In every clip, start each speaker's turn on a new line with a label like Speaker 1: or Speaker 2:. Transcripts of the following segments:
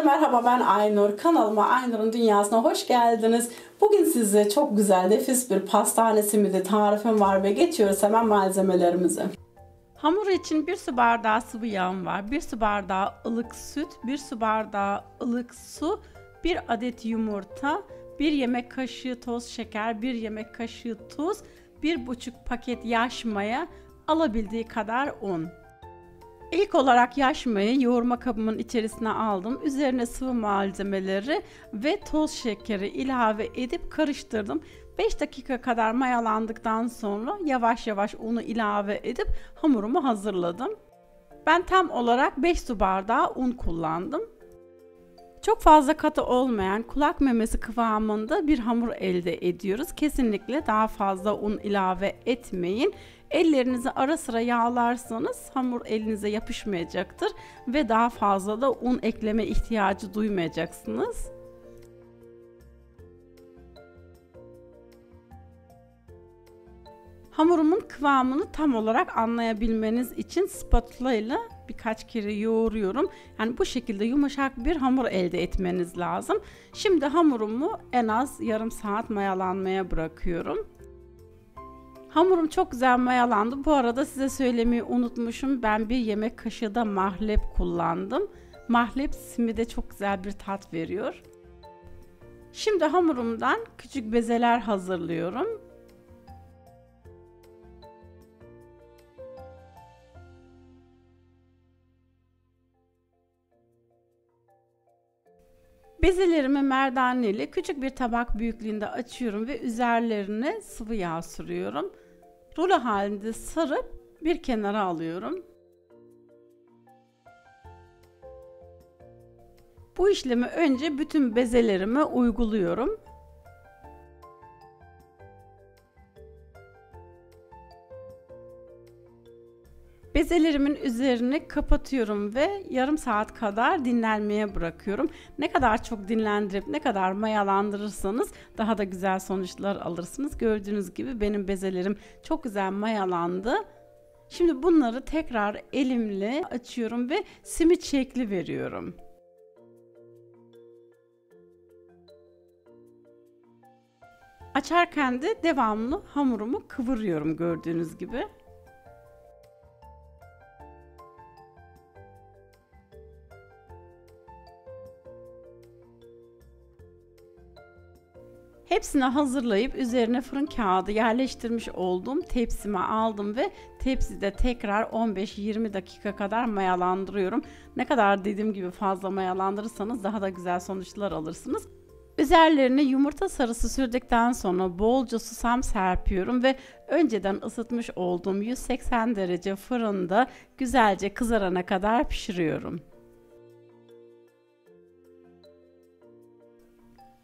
Speaker 1: Herkese merhaba ben Aynur. Kanalıma Aynur'un Dünyası'na hoş geldiniz. Bugün size çok güzel nefis bir pastane simidi tarifim var ve geçiyoruz hemen malzemelerimize. Hamur için 1 su bardağı sıvı yağım var. 1 su bardağı ılık süt, 1 su bardağı ılık su, 1 adet yumurta, 1 yemek kaşığı toz şeker, 1 yemek kaşığı tuz, 1,5 paket yaş maya, alabildiği kadar un. İlk olarak yaş mayayı yoğurma kabımın içerisine aldım. Üzerine sıvı malzemeleri ve toz şekeri ilave edip karıştırdım. 5 dakika kadar mayalandıktan sonra yavaş yavaş unu ilave edip hamurumu hazırladım. Ben tam olarak 5 su bardağı un kullandım. Çok fazla katı olmayan kulak memesi kıvamında bir hamur elde ediyoruz. Kesinlikle daha fazla un ilave etmeyin. Ellerinizi ara sıra yağlarsanız hamur elinize yapışmayacaktır ve daha fazla da un ekleme ihtiyacı duymayacaksınız. Hamurumun kıvamını tam olarak anlayabilmeniz için spatula ile birkaç kere yoğuruyorum. Yani bu şekilde yumuşak bir hamur elde etmeniz lazım. Şimdi hamurumu en az yarım saat mayalanmaya bırakıyorum. Hamurum çok güzel mayalandı. Bu arada size söylemeyi unutmuşum. Ben bir yemek kaşığı da mahlep kullandım. Mahlep simide çok güzel bir tat veriyor. Şimdi hamurumdan küçük bezeler hazırlıyorum. Bezelerimi merdaneyle küçük bir tabak büyüklüğünde açıyorum ve üzerlerine sıvı yağ sürüyorum. Rulo halinde sarıp bir kenara alıyorum. Bu işlemi önce bütün bezelerime uyguluyorum. Bezelerimin üzerini kapatıyorum ve yarım saat kadar dinlenmeye bırakıyorum. Ne kadar çok dinlendirip ne kadar mayalandırırsanız daha da güzel sonuçlar alırsınız. Gördüğünüz gibi benim bezelerim çok güzel mayalandı. Şimdi bunları tekrar elimle açıyorum ve simit şekli veriyorum. Açarken de devamlı hamurumu kıvırıyorum gördüğünüz gibi. Hepsini hazırlayıp üzerine fırın kağıdı yerleştirmiş olduğum tepsime aldım ve tepside tekrar 15-20 dakika kadar mayalandırıyorum. Ne kadar dediğim gibi fazla mayalandırırsanız daha da güzel sonuçlar alırsınız. Üzerlerine yumurta sarısı sürdükten sonra bolca susam serpiyorum ve önceden ısıtmış olduğum 180 derece fırında güzelce kızarana kadar pişiriyorum.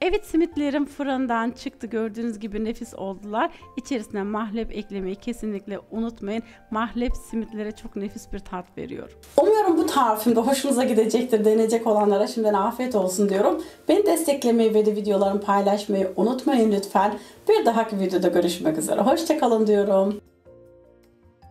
Speaker 1: Evet simitlerim fırından çıktı. Gördüğünüz gibi nefis oldular. İçerisine mahlep eklemeyi kesinlikle unutmayın. Mahlep simitlere çok nefis bir tat veriyor. Umuyorum bu tarifim de hoşunuza gidecektir. Deneyecek olanlara şimdiden afiyet olsun diyorum. Beni desteklemeyi ve de videolarımı paylaşmayı unutmayın lütfen. Bir dahaki videoda görüşmek üzere. Hoşçakalın diyorum.